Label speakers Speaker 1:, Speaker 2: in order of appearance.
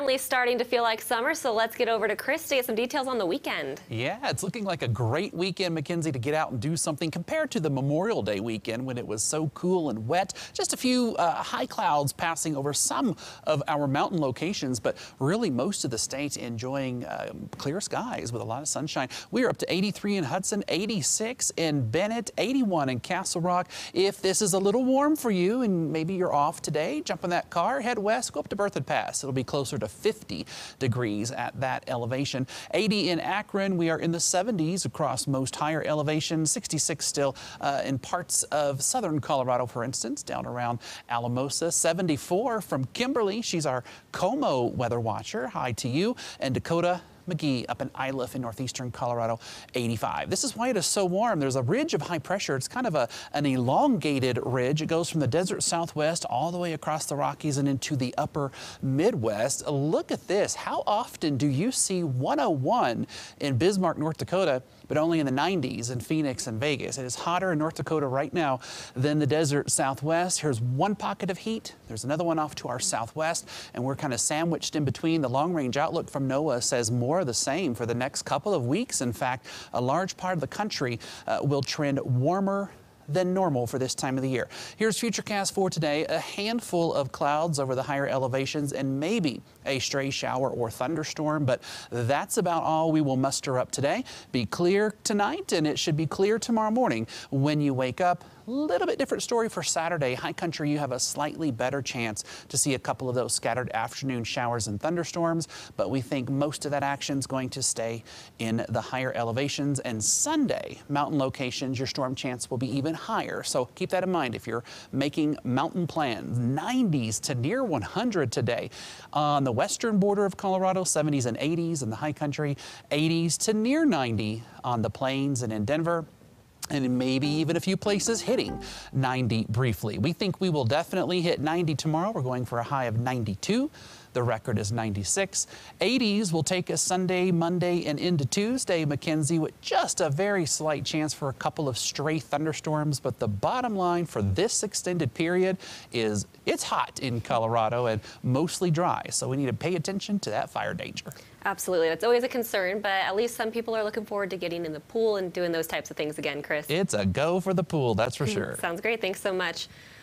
Speaker 1: Finally starting to feel like summer, so let's get over to Chris to get some details on the weekend.
Speaker 2: Yeah, it's looking like a great weekend, Mackenzie, to get out and do something compared to the Memorial Day weekend when it was so cool and wet. Just a few uh, high clouds passing over some of our mountain locations, but really most of the state enjoying uh, clear skies with a lot of sunshine. We are up to 83 in Hudson, 86 in Bennett, 81 in Castle Rock. If this is a little warm for you and maybe you're off today, jump in that car, head west, go up to Berthoud Pass. It'll be closer to 50 degrees at that elevation. 80 in Akron. We are in the 70s across most higher elevations. 66 still uh, in parts of southern Colorado, for instance, down around Alamosa. 74 from Kimberly. She's our Como weather watcher. Hi to you. And Dakota McGee up in Iliff in northeastern Colorado, 85. This is why it is so warm. There's a ridge of high pressure. It's kind of a, an elongated ridge. It goes from the desert southwest all the way across the Rockies and into the upper Midwest. Look at this. How often do you see 101 in Bismarck, North Dakota, but only in the 90s in Phoenix and Vegas? It is hotter in North Dakota right now than the desert southwest. Here's one pocket of heat. There's another one off to our southwest, and we're kind of sandwiched in between. The long range outlook from NOAA says more more of the same for the next couple of weeks. In fact, a large part of the country uh, will trend warmer than normal for this time of the year. Here's Futurecast for today. A handful of clouds over the higher elevations and maybe a stray shower or thunderstorm, but that's about all we will muster up today. Be clear tonight and it should be clear tomorrow morning when you wake up. Little bit different story for Saturday. High country, you have a slightly better chance to see a couple of those scattered afternoon showers and thunderstorms, but we think most of that action is going to stay in the higher elevations. And Sunday, mountain locations, your storm chance will be even higher. So keep that in mind if you're making mountain plans. 90s to near 100 today on the western border of Colorado, 70s and 80s in the high country, 80s to near 90 on the plains and in Denver and maybe even a few places hitting 90 briefly. We think we will definitely hit 90 tomorrow. We're going for a high of 92. The record is 96. 80s will take us Sunday, Monday, and into Tuesday, Mackenzie, with just a very slight chance for a couple of stray thunderstorms. But the bottom line for this extended period is it's hot in Colorado and mostly dry. So we need to pay attention to that fire danger.
Speaker 1: Absolutely. That's always a concern, but at least some people are looking forward to getting in the pool and doing those types of things again, Chris.
Speaker 2: It's a go for the pool, that's for mm-hmm. sure.
Speaker 1: Sounds great. Thanks so much.